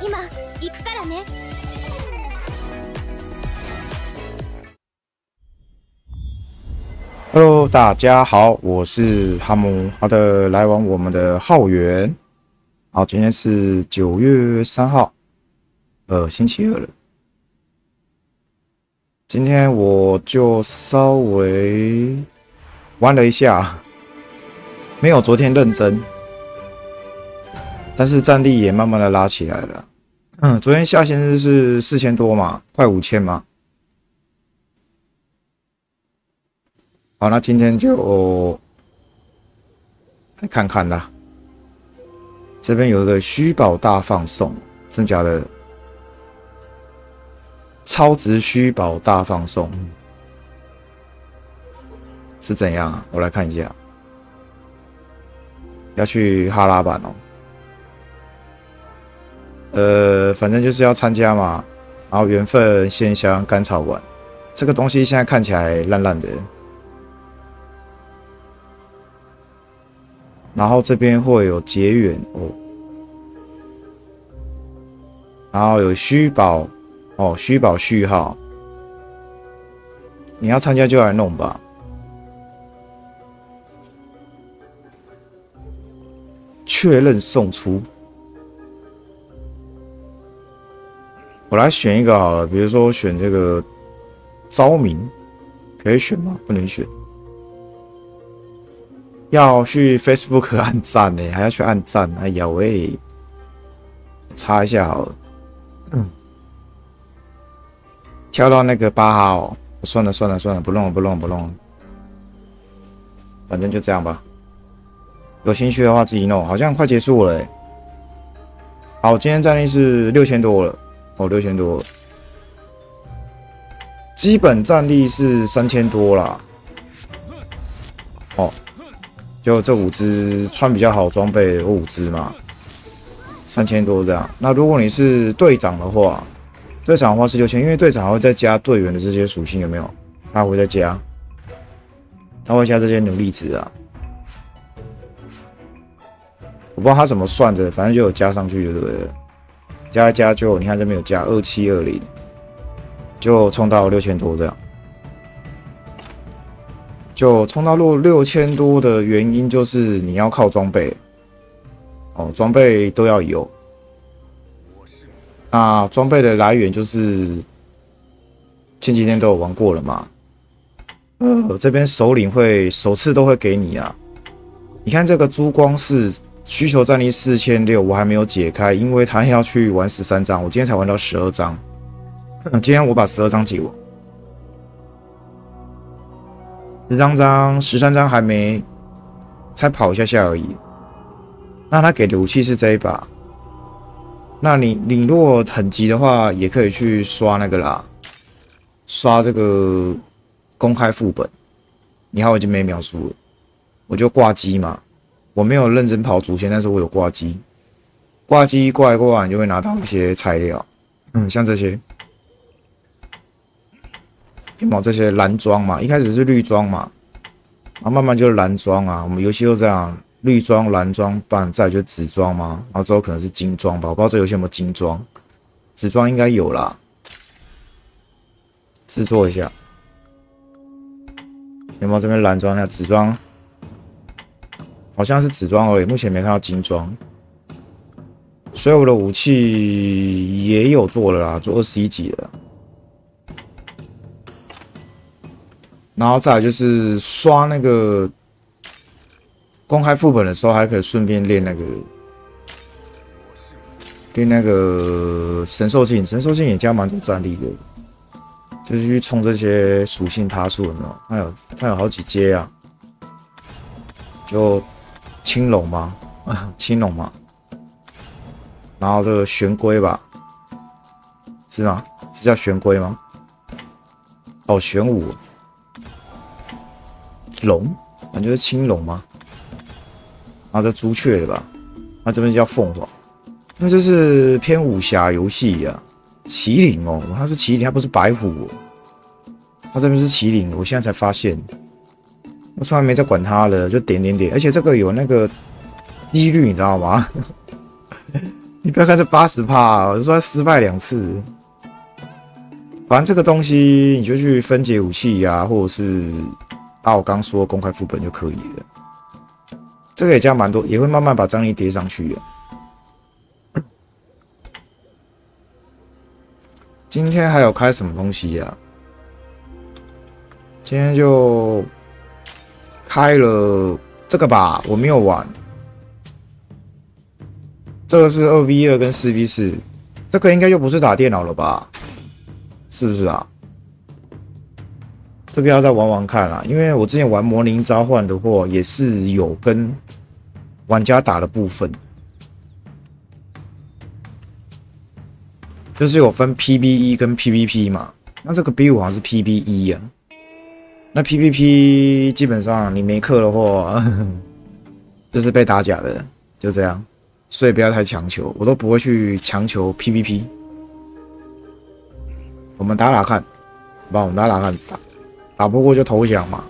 今行くからね Hello，大家好，我是哈姆。好的，来玩我们的浩源。好，今天是九月三号，呃，星期二了。今天我就稍微玩了一下，没有昨天认真，但是战力也慢慢的拉起来了。 嗯，昨天下线日是四千多嘛，快五千嘛。好，那今天就来看看啦。这边有一个虚宝大放送，真假的？超值虚宝大放送是怎样啊？我来看一下，要去哈拉版哦。呃，反正就是要参加嘛，然后缘分线香甘草丸，这个东西现在看起来烂烂的。然后这边会有结缘哦，然后有虚宝哦，虚宝序号，你要参加就来弄吧。确认送出，我来选一个好了，比如说我选这个昭明，可以选吗？不能选。要去 Facebook 按赞呢，还要去按赞，哎呀喂，擦一下好了。嗯，跳到那个八号，算了算了算了，不弄了不弄了不弄了，反正就这样吧。有兴趣的话自己弄，好像快结束了。好，今天战力是六千多了，哦，六千多，基本战力是三千多啦。哦。就这五只穿比较好装备，有五只嘛，三千多这样。那如果你是队长的话，队长的话是六千，因为队长还会再加队员的这些属性，有没有？他会再加，他会加这些努力值啊。我不知道他怎么算的，反正就有加上去就对了。加一加就，你看这边有加二七二零，就冲到六千多这样。就冲到六六千多的原因，就是你要靠装备哦，装备都要有。那装备的来源就是前几天都有玩过了嘛。呃，这边首领会首次都会给你啊。你看这个珠光是需求战力四千六，我还没有解开，因为他要去玩十三章，我今天才玩到十二章。今天我把十二章解完。十张张，十三张还没，才跑一下下而已。那他给的武器是这一把。那你你如果很急的话，也可以去刷那个啦，刷这个公开副本。你好，已经没秒数了，我就挂机嘛。我没有认真跑主线，但是我有挂机。挂机挂一挂，你就会拿到一些材料。嗯，像这些。毛这些蓝装嘛，一开始是绿装嘛，然后慢慢就是蓝装啊。我们游戏都这样，绿装、蓝装，半再就紫装嘛，然后之后可能是金装吧，我不知道这游戏有没有金装，紫装应该有啦。制作一下，有没有这边蓝装？那紫装好像是紫装而已，目前没看到金装。所以我的武器也有做了啦，做二十一级了。然后再来就是刷那个公开副本的时候，还可以顺便练那个练那个神兽镜，神兽镜也加蛮多战力的，就是去冲这些属性爬树的嘛。它有它有好几阶啊，就青龙嘛，青龙吗，然后这个玄龟吧，是吗？是叫玄龟吗？哦，玄武。龙，反正就是青龙吗？啊，这朱雀的吧？那这边叫凤凰，那这是偏武侠游戏呀。麒麟哦，它是麒麟，它不是白虎。它这边是麒麟，我现在才发现，我从来没在管它的，就点点点。而且这个有那个几率，你知道吗？你不要看这八十帕，我说失败两次。反正这个东西你就去分解武器呀，或者是把我刚说的公开副本就可以了。这个也加蛮多，也会慢慢把张力叠上去的。今天还有开什么东西呀？今天就开了这个吧，我没有玩。这个是二 v 二跟四 v 四，这个应该就不是打电脑了吧？是不是啊？这个要再玩玩看啦，因为我之前玩魔灵召唤的话，也是有跟玩家打的部分，就是有分 PVE 跟 PVP 嘛。那这个 B 五好像是 PVE 啊，那 PVP 基本上你没氪的话，就是被打假的，就这样。所以不要太强求，我都不会去强求 PVP。我们打打看，吧，我们打打看，打打不过就投降嘛。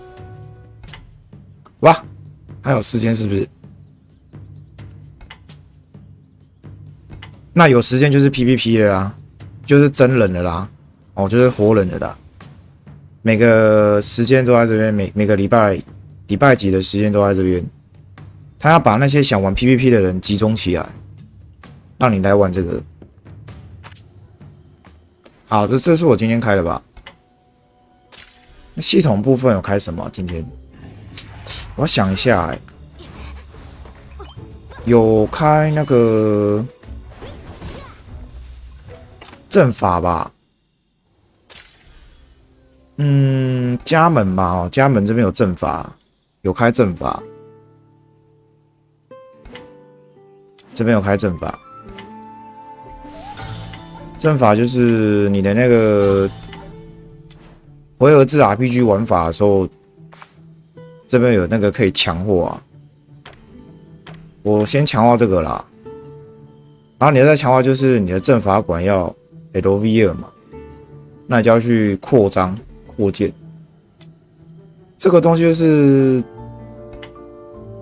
哇，还有时间是不是？那有时间就是 PVP 的啦，就是真人的啦，哦，就是活人的啦。每个时间都在这边，每每个礼拜礼拜几的时间都在这边。他要把那些想玩 PVP 的人集中起来，让你来玩这个。好，这这是我今天开的吧？系统部分有开什么？今天我想一下，哎，有开那个阵法吧？嗯，家门吧？哦，家门这边有阵法，有开阵法。这边有开阵法，阵法就是你的那个回合制 RPG 玩法的时候，这边有那个可以强化。我先强化这个啦，然后你再强化就是你的阵法管要 LV 二嘛，那就要去扩张扩建。这个东西就是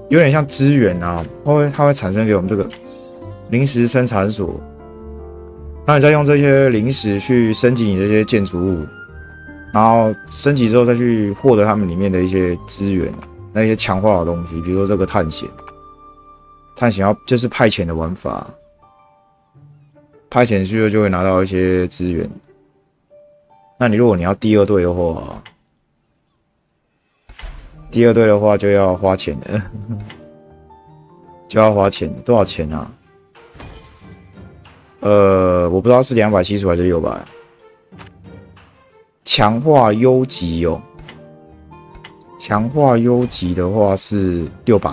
有点像资源啊，它会它会产生给我们这个。临时生产所，那你再用这些临时去升级你这些建筑物，然后升级之后再去获得他们里面的一些资源，那些强化的东西，比如说这个探险，探险要就是派遣的玩法，派遣去了就会拿到一些资源。那你如果你要第二队的话，第二队的话就要花钱的，就要花钱，多少钱啊？呃，我不知道是两百七十还是六百。强化优级哦，强化优级的话是六百。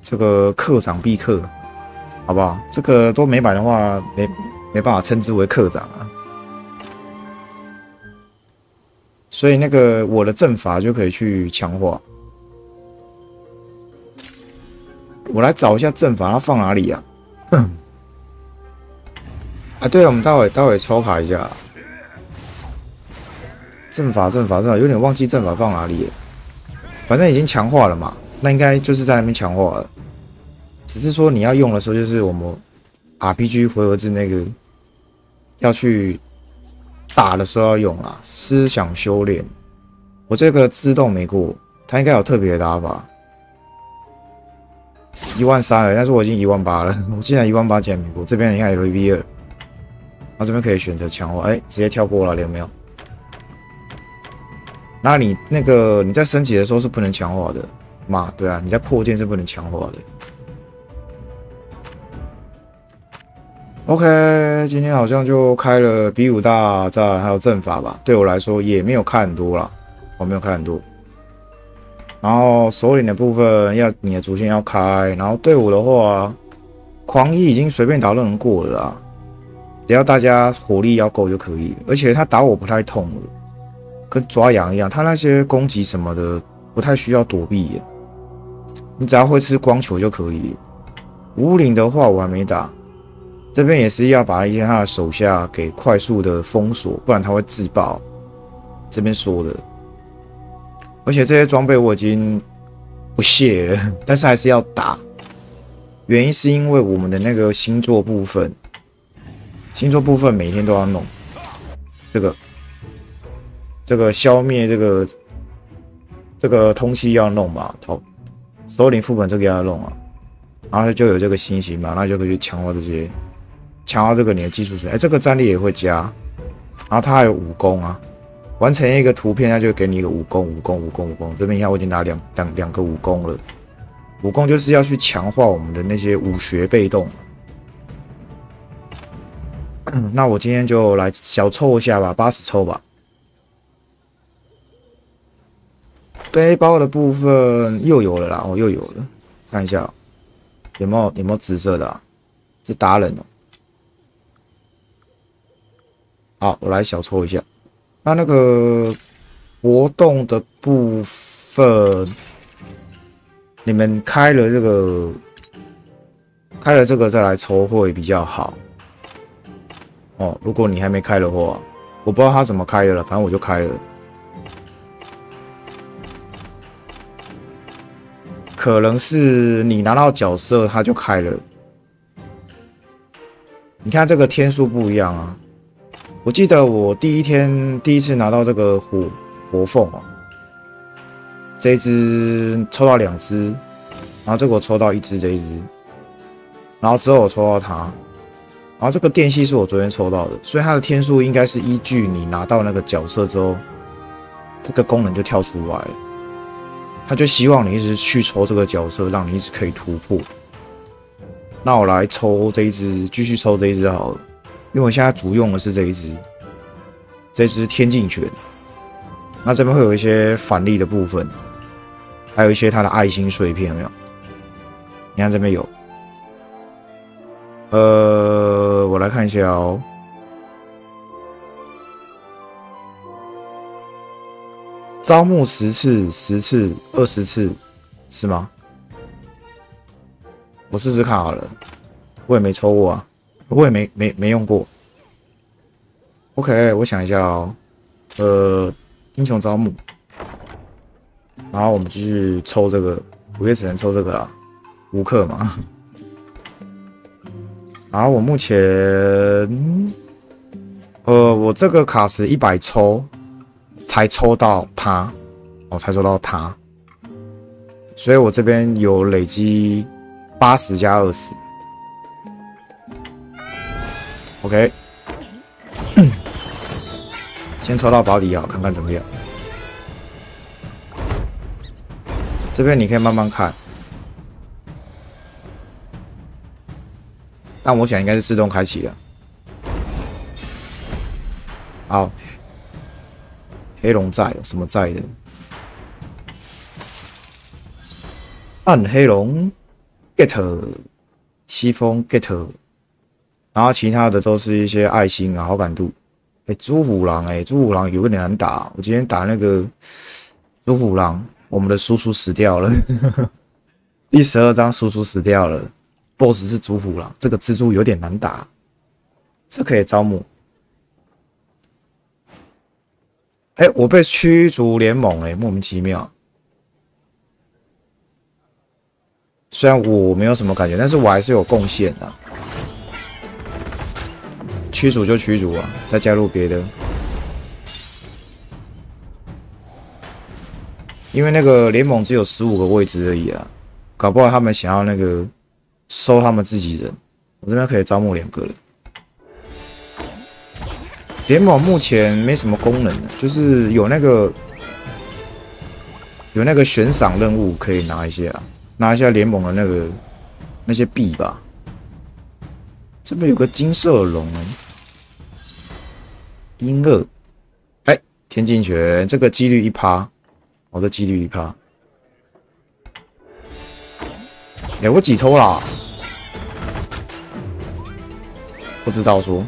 这个课长必课，好不好？这个都没买的话，没没办法称之为课长啊。所以那个我的阵法就可以去强化。我来找一下阵法，它放哪里呀？啊，对了，我们待会待会抽卡一下。阵法，阵法，阵法，有点忘记阵法放哪里。反正已经强化了嘛，那应该就是在那边强化了。只是说你要用的时候，就是我们 RPG 回合制那个要去打的时候要用啊。思想修炼，我这个自动没过，它应该有特别的打法。一万三了，但是我已经一万八了，我竟然一万八竟然没过。这边你看有 V 二。这边可以选择强化，哎，直接跳过了，有没有？那你那个你在升级的时候是不能强化的嘛？对啊，你在扩建是不能强化的。OK，今天好像就开了比武大战还有阵法吧，对我来说也没有看很多了，我没有看很多。然后首领的部分要你的主线要开，然后队伍的话，狂一已经随便打都能过了啦。只要大家火力要够就可以，而且他打我不太痛，跟抓羊一样，他那些攻击什么的不太需要躲避，你只要会吃光球就可以。五岭的话我还没打，这边也是要把一些他的手下给快速的封锁，不然他会自爆。这边说的，而且这些装备我已经不屑了，但是还是要打，原因是因为我们的那个星座部分，星座部分每天都要弄这个，这个消灭这个这个通气要弄嘛，头首领副本这个要弄啊，然后就有这个星星嘛，那就可以去强化这些，强化这个你的技术水哎，这个战力也会加，然后它还有武功啊，完成一个图片，它就给你一个武功，武功，武功，武功。这边你看我已经拿两两两个武功了。武功就是要去强化我们的那些武学被动。那我今天就来小抽一下吧，八十抽吧。背包的部分又有了啦，我又有了，看一下有没有有没有紫色的？这达人哦。好，我来小抽一下。那那个活动的部分。你们开了这个，开了这个再来抽会比较好。哦，如果你还没开的话，我不知道他怎么开的了，反正我就开了。可能是你拿到角色，他就开了。你看这个天数不一样啊！我记得我第一天第一次拿到这个火火凤啊。这一只抽到两只，然后这个我抽到一只这一只，然后之后我抽到它，然后这个电系是我昨天抽到的，所以它的天数应该是依据你拿到那个角色之后，这个功能就跳出来了，他就希望你一直去抽这个角色，让你一直可以突破。那我来抽这一只，继续抽这一只好了，因为我现在主用的是这一只，这只天境拳。那这边会有一些反例的部分。还有一些它的爱心碎片有没有？你看这边有，呃，我来看一下哦。招募十次、十次、二十次，是吗？我试试看好了，我也没抽过啊，我也没没没用过。OK，我想一下哦，呃，英雄招募。然后我们继续抽这个，我也只能抽这个了，无克嘛。然后我目前，呃，我这个卡是一百抽才抽到它，我才抽到它，所以我这边有累积八十加二十。OK，先抽到保底啊，看看怎么样。这边你可以慢慢看，但我想应该是自动开启了。好，黑龙在什么在的？暗黑龙 get，西风 get，然后其他的都是一些爱心啊，好感度。哎，朱虎狼哎，朱虎狼有点难打。我今天打那个朱虎狼。我们的叔叔死掉了，第十二章叔叔死掉了，BOSS 是朱虎狼，这个蜘蛛有点难打，这可以招募。哎，我被驱逐联盟哎，莫名其妙。虽然我没有什么感觉，但是我还是有贡献的。驱逐就驱逐啊，再加入别的。因为那个联盟只有十五个位置而已啊，搞不好他们想要那个收他们自己人，我这边可以招募两个人。联盟目前没什么功能，就是有那个有那个悬赏任务可以拿一下，拿一下联盟的那个那些币吧。这边有个金色龙，鹰二，哎，天境拳，这个几率一趴。我的几率一趴，哎，我几抽啦？不知道说。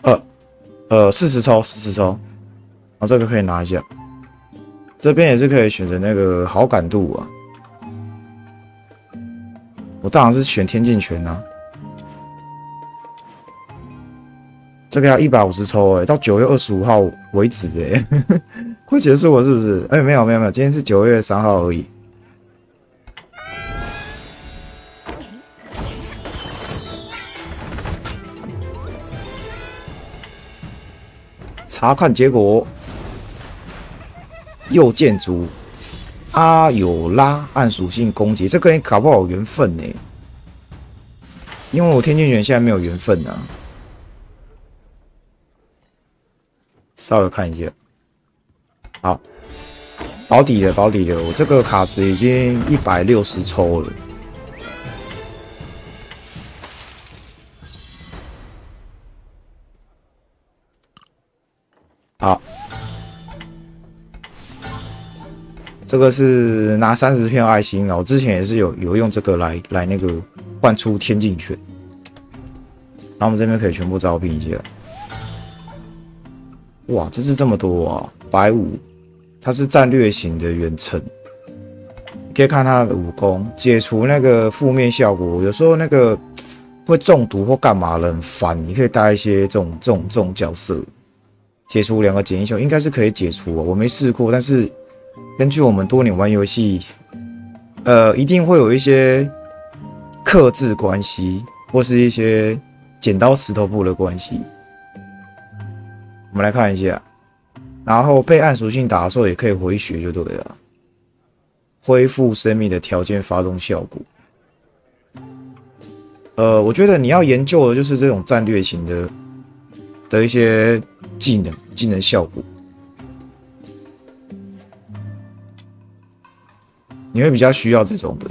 呃，呃，四十抽，四十抽，然啊，这个可以拿一下。这边也是可以选择那个好感度啊。我当然是选天境拳啊。这个要一百五十抽哎，到九月二十五号为止哎，快结束了是不是？哎，没有没有没有，今天是九月三号而已。查看结果，右建筑阿有拉暗属性攻击，这跟你搞不好有缘分呢。因为我天剑拳现在没有缘分啊。稍微看一下，好，保底的保底的，我这个卡池已经一百六十抽了。好，这个是拿三十片爱心啊！我之前也是有有用这个来来那个换出天境犬，然后我们这边可以全部招聘一下。哇，这是这么多啊！白五，它是战略型的远程，可以看他的武功，解除那个负面效果。有时候那个会中毒或干嘛的很烦，你可以带一些这种这种这种角色，解除两个减一效，应该是可以解除。我没试过，但是根据我们多年玩游戏，呃，一定会有一些克制关系，或是一些剪刀石头布的关系。我们来看一下，然后被暗属性打的时候也可以回血就对了，恢复生命的条件发动效果。呃，我觉得你要研究的就是这种战略型的的一些技能、技能效果，你会比较需要这种的，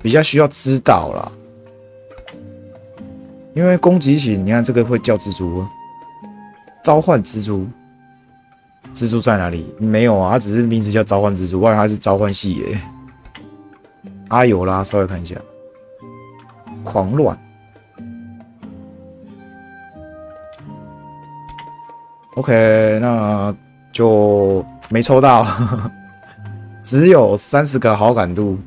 比较需要知道啦，因为攻击型，你看这个会叫蜘蛛。召唤蜘蛛，蜘蛛在哪里？没有啊，它只是名字叫召唤蜘蛛，外它是召唤系耶。阿尤拉，稍微看一下，狂乱。OK，那就没抽到，只有三十个好感度，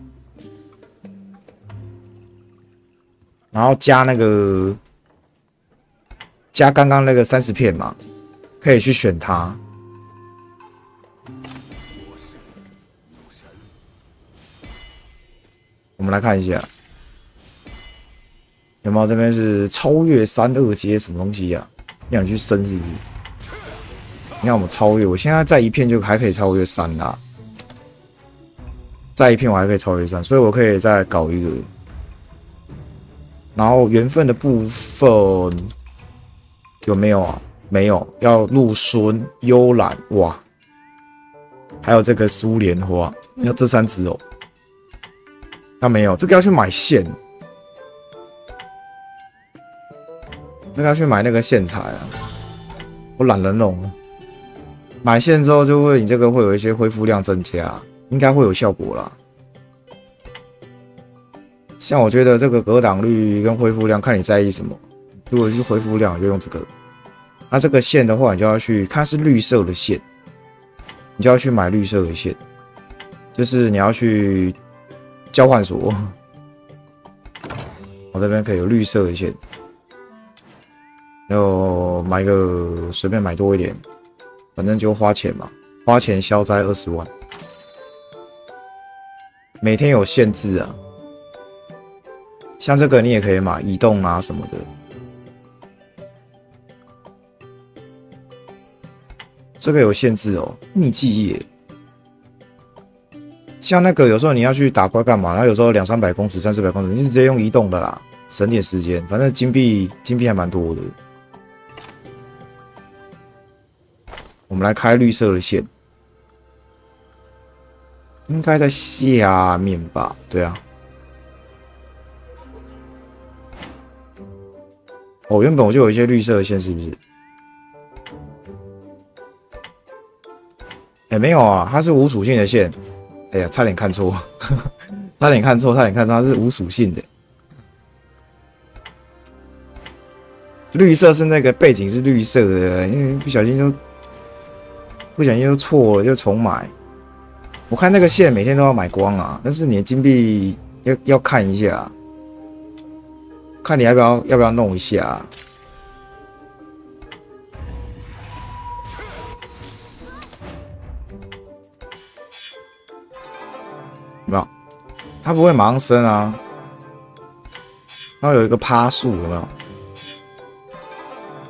然后加那个。加刚刚那个三十片嘛，可以去选它。我们来看一下，有没有这边是超越三二阶什么东西呀？让你去升是不是？你看我们超越，我现在在一片就还可以超越三啦，再一片我还可以超越三，所以我可以再搞一个。然后缘分的部分。有没有啊？没有，要陆孙幽兰哇，还有这个苏莲花，要这三只哦。那没有，这个要去买线，那个要去买那个线材啊。我懒人龙，买线之后就会你这个会有一些恢复量增加，应该会有效果啦。像我觉得这个格挡率跟恢复量，看你在意什么。如果是恢复量，就用这个。那这个线的话，你就要去它是绿色的线，你就要去买绿色的线，就是你要去交换所。我这边可以有绿色的线，然后买个随便买多一点，反正就花钱嘛，花钱消灾二十万。每天有限制啊，像这个你也可以买移动啊什么的。这个有限制哦，秘技业。像那个有时候你要去打怪干嘛？然后有时候两三百公尺、三四百公尺，你是直接用移动的啦，省点时间。反正金币金币还蛮多的。我们来开绿色的线，应该在下面吧？对啊。哦，原本我就有一些绿色的线，是不是？哎，没有啊，它是无属性的线。哎呀，差点看错，差点看错，差点看错，它是无属性的。绿色是那个背景是绿色的，因为不小心就不小心就错了，就重买。我看那个线每天都要买光啊，但是你的金币要要看一下，看你要不要要不要弄一下。没有，它不会马上升啊，它有一个趴数，有没有？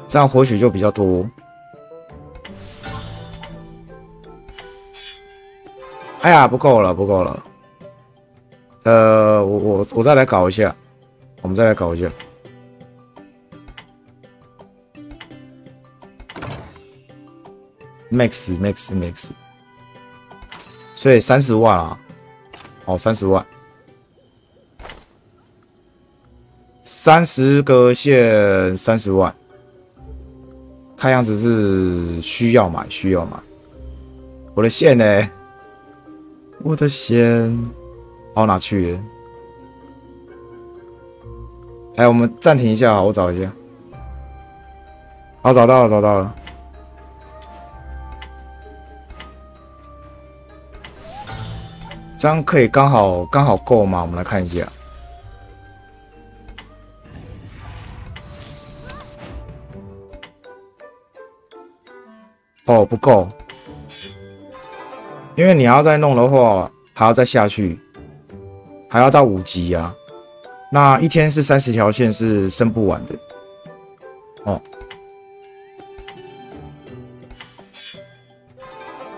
这样活血就比较多。哎呀，不够了，不够了。呃，我我我再来搞一下，我们再来搞一下。Max Max Max，所以三十万啊，哦，三十万，三十个线三十万，看样子是需要买，需要买。我的线呢？我的线跑哪去？哎，我们暂停一下，我找一下。好，找到了，找到了。这样可以刚好刚好够吗？我们来看一下。哦，不够，因为你要再弄的话，还要再下去，还要到五级啊。那一天是三十条线，是升不完的。哦，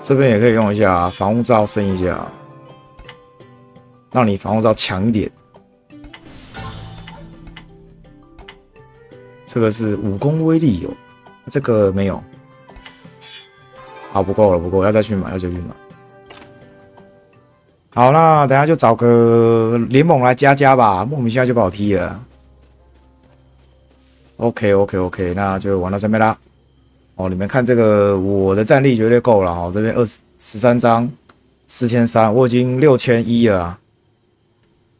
这边也可以用一下防护罩，升一下。让你防护罩强一点。这个是武功威力有，这个没有。好，不够了，不够，要再去买，要再去买。好，那等下就找个联盟来加加吧，莫名其妙就把我踢了。OK，OK，OK，那就玩到这边啦。哦，你们看这个，我的战力绝对够了哈，这边二十十三张，四千三，我已经六千一了。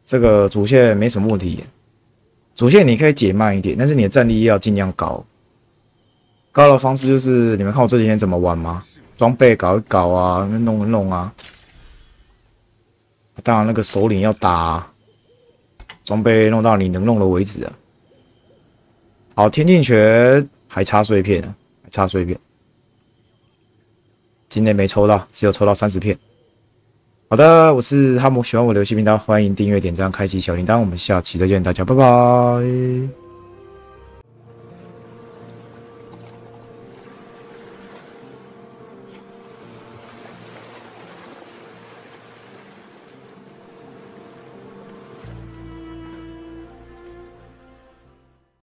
这个主线没什么问题，主线你可以解慢一点，但是你的战力要尽量高。高的方式就是你们看我这几天怎么玩吗？装备搞一搞啊，弄一弄啊。当然那个首领要打，装备弄到你能弄的为止啊。好，天境拳还差碎片，还差碎片。今天没抽到，只有抽到三十片。好的，我是哈姆，喜欢我的游戏频道，欢迎订阅、点赞、开启小铃铛，我们下期再见，大家拜拜。